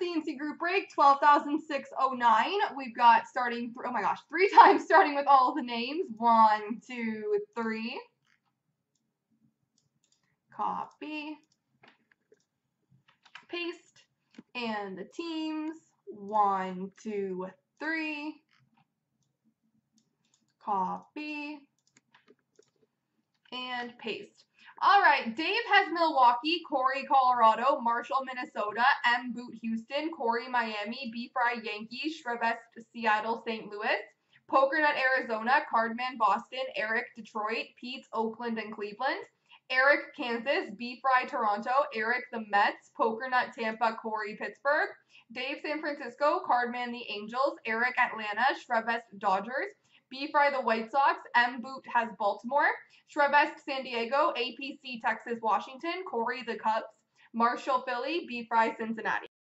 CNC group break 12,609. We've got starting, oh my gosh, three times starting with all the names. One, two, three. Copy. Paste. And the teams. One, two, three. Copy. And paste. All right, Dave has Milwaukee, Corey, Colorado, Marshall, Minnesota, M. Boot, Houston, Corey, Miami, B. Fry, Yankees, Shrevest, Seattle, St. Louis, Pokernut, Arizona, Cardman, Boston, Eric, Detroit, Pete, Oakland, and Cleveland, Eric, Kansas, B. Fry, Toronto, Eric, the Mets, Pokernut, Tampa, Corey, Pittsburgh, Dave, San Francisco, Cardman, the Angels, Eric, Atlanta, Shrevest, Dodgers, B. Fry, the White Sox, M. Boot has Baltimore, Shrevest, San Diego, APC, Texas, Washington, Corey, the Cubs, Marshall, Philly, B. Fry, Cincinnati.